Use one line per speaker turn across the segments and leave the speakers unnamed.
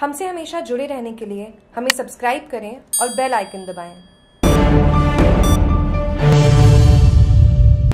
हमसे हमेशा जुड़े रहने के लिए हमें सब्सक्राइब करें और बेल आइकन दबाएँ।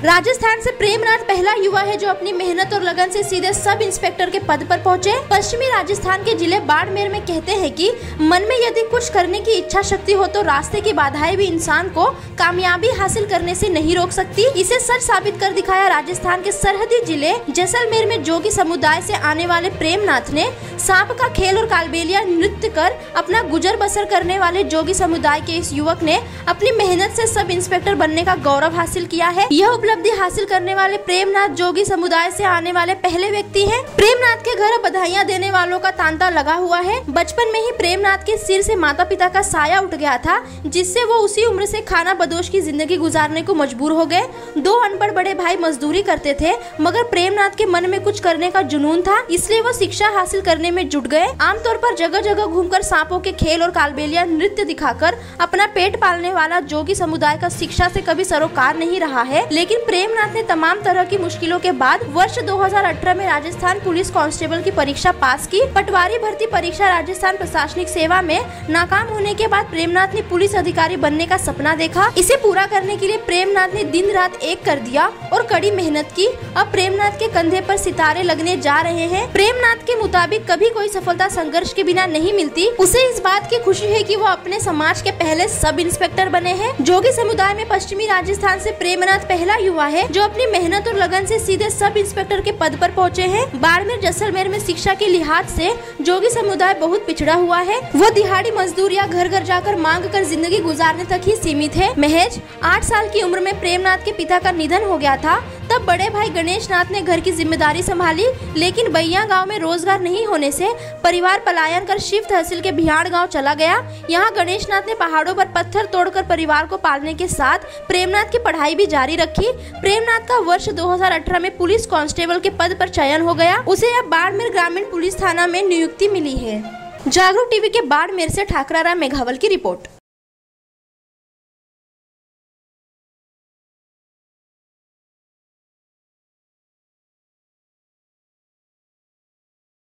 राजस्थान से प्रेमनाथ पहला युवा है जो अपनी मेहनत और लगन से सीधे सब इंस्पेक्टर के पद पर पहुँचे। पश्चिमी राजस्थान के ज़िले बाड़मेर में कहते हैं कि मन में यदि कुछ करने की इच्छा शक्ति हो तो रास्ते की बाधाएँ भी इंसान को कामयाबी हासिल करने से नहीं रोक सकती। इसे सच साबित कर दिखाया राजस्थान के सरहदी ज़िले जैसलमेर में जोगी समुदाय से आने वाले प्रेमनाथ ने। सांप का खेल और कालबेलिया नृत्य कर अपना गुजर बसर करने वाले जोगी समुदाय के इस युवक ने अपनी मेहनत से सब इंस्पेक्टर बनने का गौरव हासिल किया है। यह उपलब्धि हासिल करने वाले प्रेमनाथ जोगी समुदाय से आने वाले पहले व्यक्ति हैं। प्रेमनाथ के घर बधाइयाँ देने वालों का तांता लगा हुआ है। बचपन में ही प्रेमनाथ के सिर से माता पिता का साया उठ गया था, जिससे वो उसी उम्र से खाना बदोश की ज़िंदगी गुजारने को मजबूर हो गए। दो अनपढ़ बड़े भाई मजदूरी करते थे, मगर प्रेमनाथ के मन में कुछ करने का जुनून था, इसलिए वो शिक्षा हासिल करने में जुट गए। आमतौर पर जगह जगह घूमकर सांपों के खेल और कालबेलिया नृत्य दिखाकर अपना पेट पालने वाला जोगी समुदाय का शिक्षा से कभी सरोकार नहीं रहा है। लेकिन प्रेमनाथ ने तमाम तरह की मुश्किलों के बाद वर्ष 2018 में राजस्थान पुलिस कांस्टेबल की परीक्षा पास की। पटवारी भर्ती परीक्षा राजस्थान प्रशासनिक सेवा में नाकाम होने के बाद प्रेमनाथ ने पुलिस अधिकारी बनने का सपना देखा। इसे पूरा करने के लिए प्रेमनाथ ने दिन रात एक कर दिया और कड़ी मेहनत की। अब प्रेमनाथ के कंधे पर सितारे लगने जा रहे हैं। प्रेमनाथ के मुताबिक कभी कोई सफलता संघर्ष के बिना नहीं मिलती। उसे इस बात की खुशी है कि वो अपने समाज के पहले सब इंस्पेक्टर बने हैं। जोगी समुदाय में पश्चिमी राजस्थान से प्रेमनाथ पहला युवा है, जो अपनी मेहनत और लगन से सीधे सब इंस्पेक्टर के पद पर पहुँचे हैं। बाड़मेर जैसलमेर में शिक्षा के लिहाज से जोगी समुदाय बहुत पिछड़ा हुआ है। वो दिहाड़ी मजदूर या घर घर जाकर मांग कर ज़िंदगी गुजारने तक ही सीमित है। महज आठ साल की उम्र में प्रेमनाथ के पिता का निधन हो गया था। तब बड़े भाई गणेश नाथ ने घर की ज़िम्मेदारी संभाली, लेकिन बैया गाँव में रोज़गार नहीं होने से परिवार पलायन कर शिव तहसील के बिहाड़ गाँव चला गया। यहाँ गणेश नाथ ने पहाड़ों पर पत्थर तोड़कर परिवार को पालने के साथ प्रेमनाथ की पढ़ाई भी जारी रखी। प्रेमनाथ का वर्ष 2018 में पुलिस कांस्टेबल के पद पर चयन हो गया। उसे अब बाड़मेर ग्रामीण पुलिस थाना में नियुक्ति मिली है। जागरूक टीवी के बाड़मेर से ठाकरा राम मेघावल की रिपोर्ट।